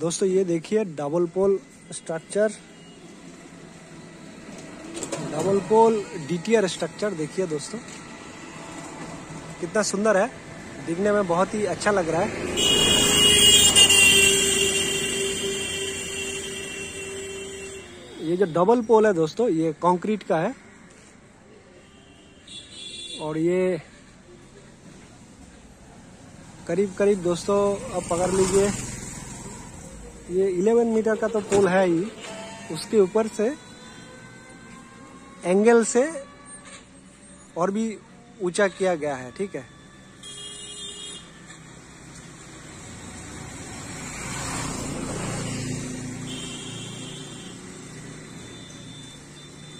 दोस्तों, ये देखिए double pole structure double pole DTR structure देखिए दोस्तों। कितना सुंदर है। दिखने में बहुत ही अच्छा लग रहा है। ये जो डबल पोल है दोस्तों, ये कंक्रीट का है। और ये करीब करीब दोस्तों अब पकड़ लीजिए। ये 11 मीटर का तो पोल है ही। उसके ऊपर से एंगल से और भी ऊँचा किया गया है, ठीक है?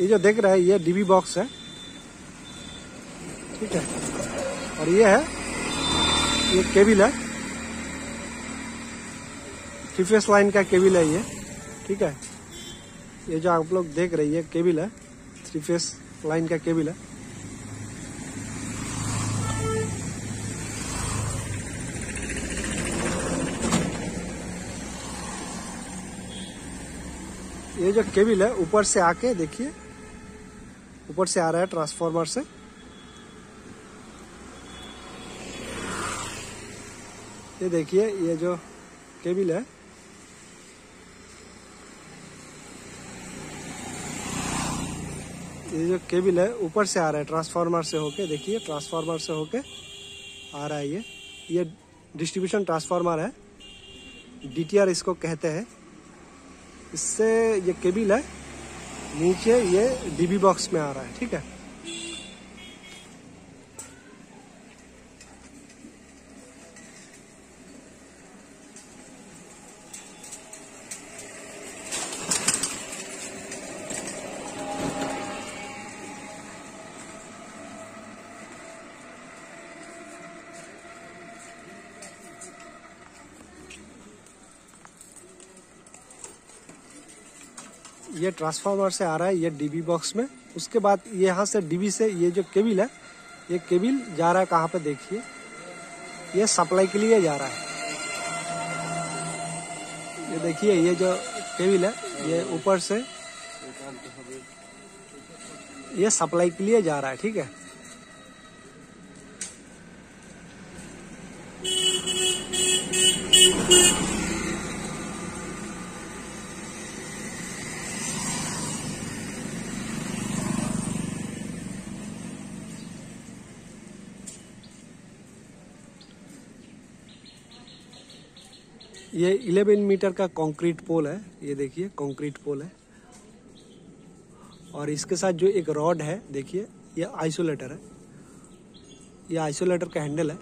ये जो देख रहे है, ये डीबी बॉक्स है। ठीक है? और ये है, ये केबिल है। थ्री फेस लाइन का केबिल है ये, ठीक है? ये जो आप लोग देख रही है केबिल है थ्री फेस लाइन का केबिल है। ये जो केबिल है, ऊपर से आके देखिए, ऊपर से आ रहा है ट्रांसफार्मर से। ये देखिए, ये जो केबिल है ये जो केबिल है, ऊपर से आ रहा है ट्रांसफार्मर से होके, देखिए ट्रांसफार्मर से होके आ रहा है ये। ये डिस्ट्रीब्यूशन ट्रांसफार्मर है। डीटीआर इसको कहते हैं। इससे ये केबिल है, नीचे ये डीबी बॉक्स में आ रहा है, ठीक है। ये ट्रांसफार्मर से आ रहा है, ये डीबी बॉक्स में। उसके बाद यहाँ से डीबी से ये जो केबिल है, ये केबिल जा रहा है कहाँ पे देखिए। ये सप्लाई के लिए जा रहा है। ये देखिए, ये जो केबिल है, ये ऊपर से ये सप्लाई के लिए जा रहा है, ठीक है। ये 11 मीटर का कंक्रीट पोल है, ये देखिए, कंक्रीट पोल है। और इसके साथ जो एक रॉड है, देखिए, ये आइसोलेटर है। ये आइसोलेटर का हैंडल है।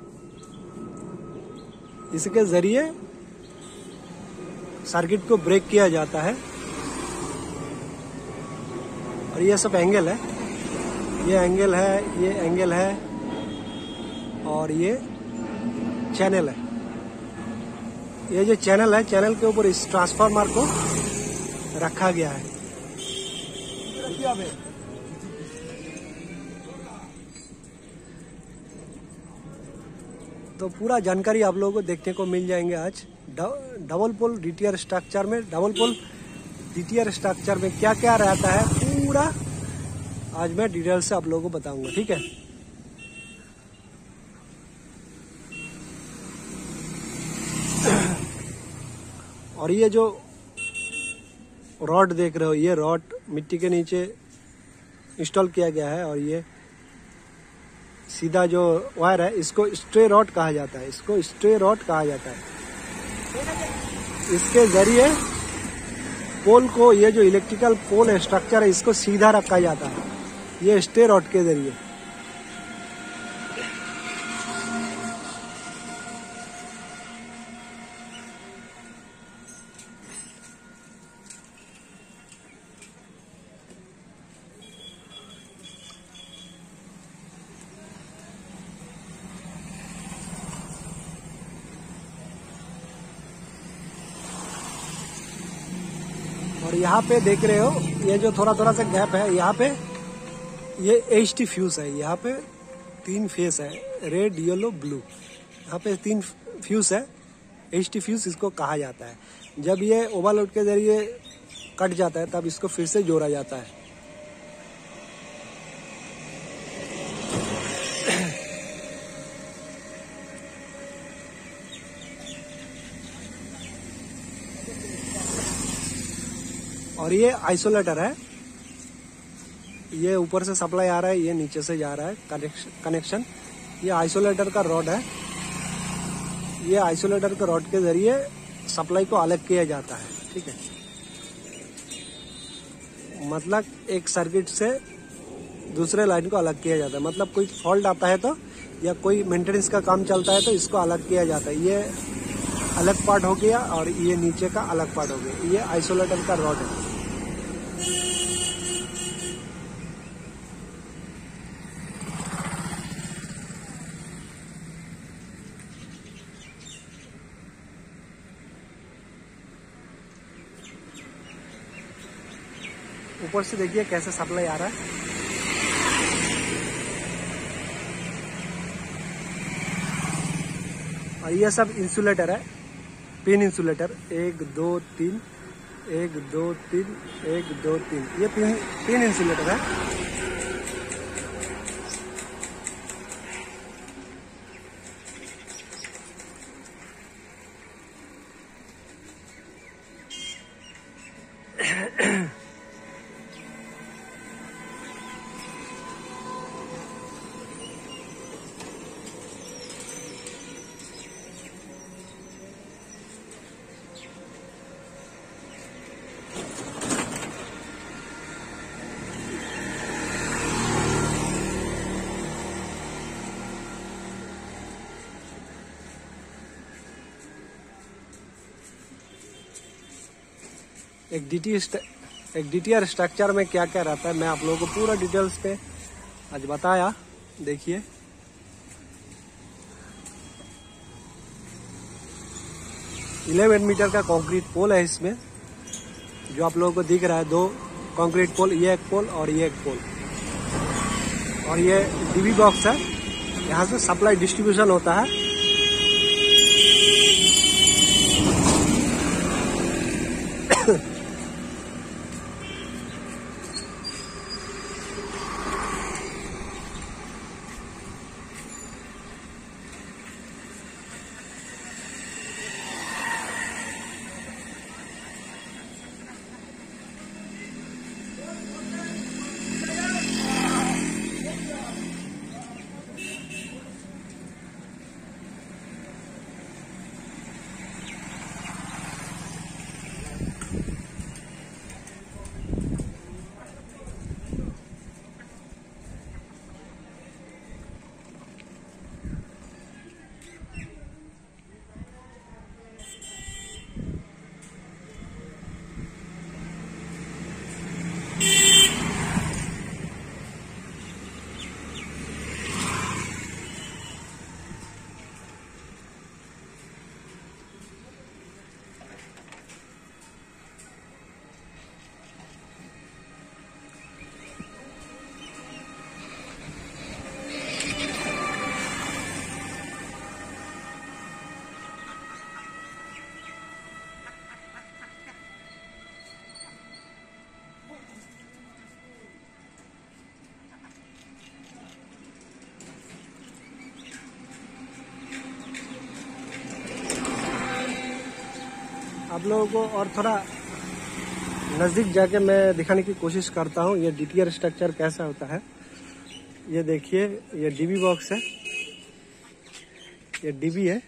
इसके ज़रिए सर्किट को ब्रेक किया जाता है। और ये सब एंगल है। ये एंगल है, ये एंगल है, और ये चैनल है। ये जो चैनल है, चैनल के ऊपर इस ट्रांसफार्मर को रखा गया है। तो पूरा जानकारी आप लोगों को देखने को मिल जाएँगे आज। डबल पोल डीटीआर स्ट्रक्चर में, डबल पोल डीटीआर स्ट्रक्चर में क्या क्या रहता है, पूरा आज मैं डिटेल से आप लोगों को बताऊँगा, ठीक है? और ये जो रॉड देख रहे हो, ये रॉड मिट्टी के नीचे इंस्टॉल किया गया है और ये सीधा जो वायर है, इसको स्ट्रे रॉड कहा जाता है। इसको स्ट्रे रॉड कहा जाता है। इसके ज़रिए पोल को, ये जो इलेक्ट्रिकल पोल स्ट्रक्चर है, इसको सीधा रखा जाता है। ये स्ट्रे रॉड के ज़रिए। और यहाँ पे देख रहे हो, ये जो थोड़ा थोड़ा सा गैप है, यहाँ पे ये एच टी फ्यूज है, यहाँ पे तीन फेस है रेड येलो ब्लू यहाँ पे तीन फ्यूज है एच टी फ्यूज इसको कहा जाता है। जब ये ओवरलोड के ज़रिए कट जाता है, तब इसको फिर से जोड़ा जाता है। और ये आइसोलेटर है। ये ऊपर से सप्लाई आ रहा है, ये नीचे से जा रहा है। कनेक्शन ये आइसोलेटर का रॉड है। ये आइसोलेटर के रॉड के ज़रिए सप्लाई को अलग किया जाता है, ठीक है? मतलब एक सर्किट से दूसरे लाइन को अलग किया जाता है। मतलब कोई फॉल्ट आता है तो या कोई मेंटेनेंस का काम चलता है तो इसको अलग किया जाता है। ये अलग पार्ट हो गया और ये नीचे का अलग पार्ट हो गया। ये आइसोलेटर का रॉड है। ऊपर से देखिए कैसे सप्लाई आ रहा है। और ये सब इंसुलेटर है। पिन इंसुलेटर एक, दो, तीन। एक, दो, तीन। एक, दो, तीन। ये पिन पिन इंसुलेटर है। एक डी एक डीटीआर स्ट्रक्चर में क्या क्या रहता है, मैं आप लोगों को पूरा डिटेल्स पे आज बताया। देखिए। इलेवन मीटर का कंक्रीट पोल है इसमें, जो आप लोगों को दिख रहा है, दो कंक्रीट पोल, ये एक पोल और ये एक पोल। और ये डीबी बॉक्स है, यहाँ से सप्लाई डिस्ट्रीब्यूशन होता है। आप लोगों को और थोड़ा नज़दीक जाके मैं दिखाने की कोशिश करता हूँ, ये डीटीआर स्ट्रक्चर कैसा होता है। ये देखिए, ये डीबी बॉक्स है। ये डीबी है,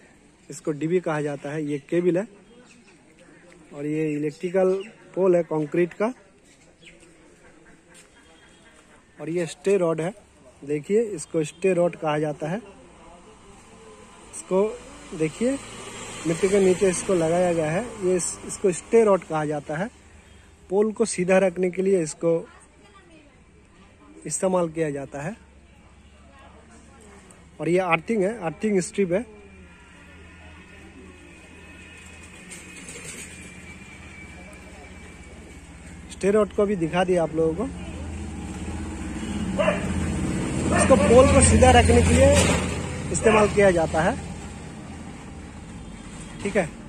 इसको डीबी कहा जाता है। ये केबल है और ये इलेक्ट्रिकल पोल है कंक्रीट का। और ये स्टे रॉड है। देखिए, इसको स्टे रॉड कहा जाता है। इसको देखिए मिट्टी के नीचे इसको लगाया गया है। ये इस, इसको स्टे रॉड कहा जाता है। पोल को सीधा रखने के लिए इसको इस्तेमाल किया जाता है। और ये आर्थिंग है आर्थिंग स्ट्रिप है। स्टे रॉड को भी दिखा दिया आप लोगों को। इसको पोल को सीधा रखने के लिए इस्तेमाल किया जाता है। ठीक है